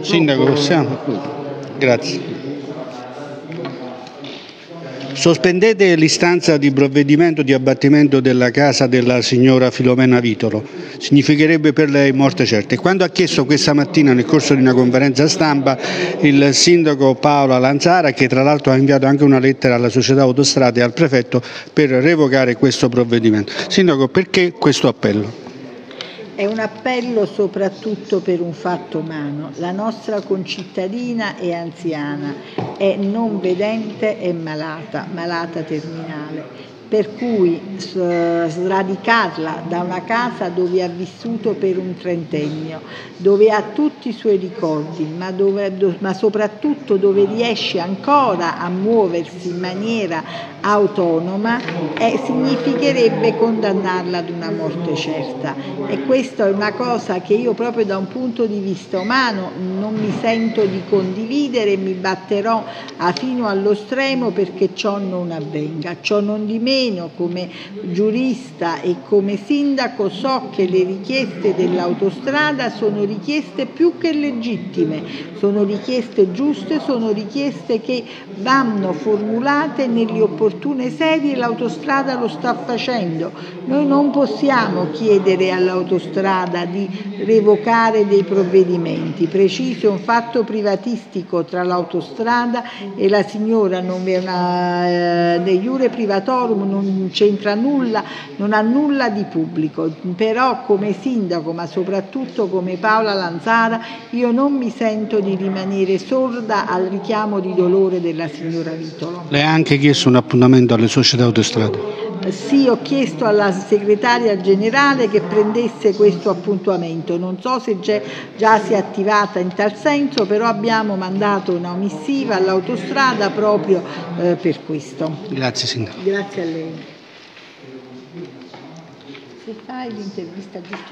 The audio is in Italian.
Sindaco, possiamo? Grazie. Sospendete l'istanza di provvedimento di abbattimento della casa della signora Filomena Vitolo. Significherebbe per lei morte certa. E quando ha chiesto questa mattina nel corso di una conferenza stampa il sindaco Paola Lanzara, che tra l'altro ha inviato anche una lettera alla società autostrade e al prefetto per revocare questo provvedimento. Sindaco, perché questo appello? È un appello soprattutto per un fatto umano. La nostra concittadina è anziana, è non vedente e malata, malata terminale per cui sradicarla da una casa dove ha vissuto per un trentennio, dove ha tutti i suoi ricordi, ma, dove, ma soprattutto dove riesce ancora a muoversi in maniera autonoma, eh, significherebbe condannarla ad una morte certa. E questa è una cosa che io proprio da un punto di vista umano non mi sento di condividere e mi batterò fino allo stremo perché ciò non avvenga. Ciò non di meno meno come giurista e come sindaco so che le richieste dell'autostrada sono richieste più che legittime, sono richieste giuste, sono richieste che vanno formulate nelle opportune sedi e l'autostrada lo sta facendo. Noi non possiamo chiedere all'autostrada di revocare dei provvedimenti, preciso un fatto privatistico tra l'autostrada e la signora non è una, eh, de iure privatorum non c'entra nulla, non ha nulla di pubblico, però come sindaco, ma soprattutto come Paola Lanzara, io non mi sento di rimanere sorda al richiamo di dolore della signora Vitolo. Lei ha anche chiesto un appuntamento alle società autostrade? Sì, ho chiesto alla segretaria generale che prendesse questo appuntamento, non so se già si è attivata in tal senso, però abbiamo mandato una missiva all'autostrada proprio eh, per questo. Grazie Sindaco. Grazie a lei. Se fai l'intervista giustizia